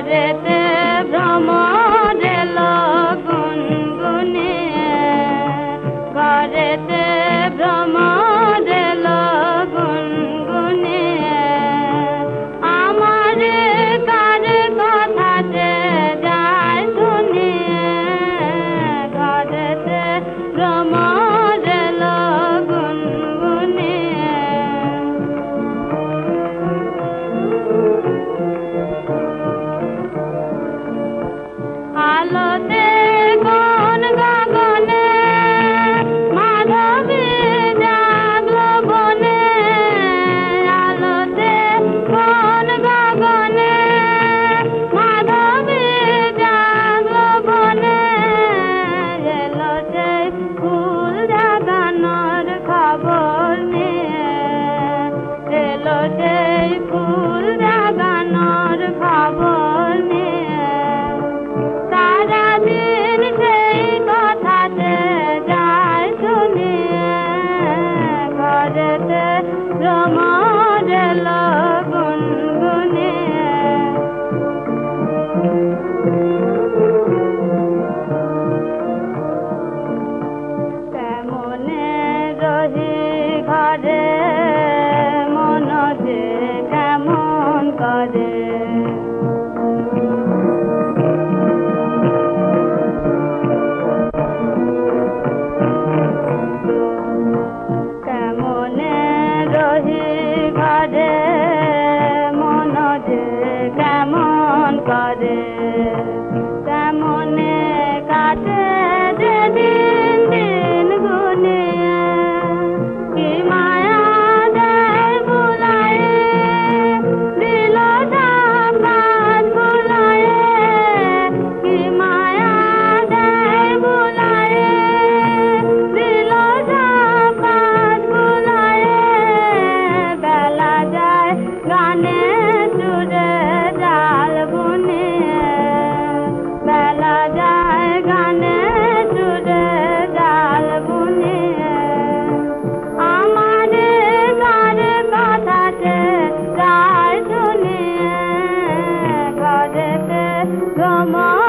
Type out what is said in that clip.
भारत भ्रमण ঘরে মন যে কেমন করে কেমনে রহি ঘরে মন যে কেমন করে Mama.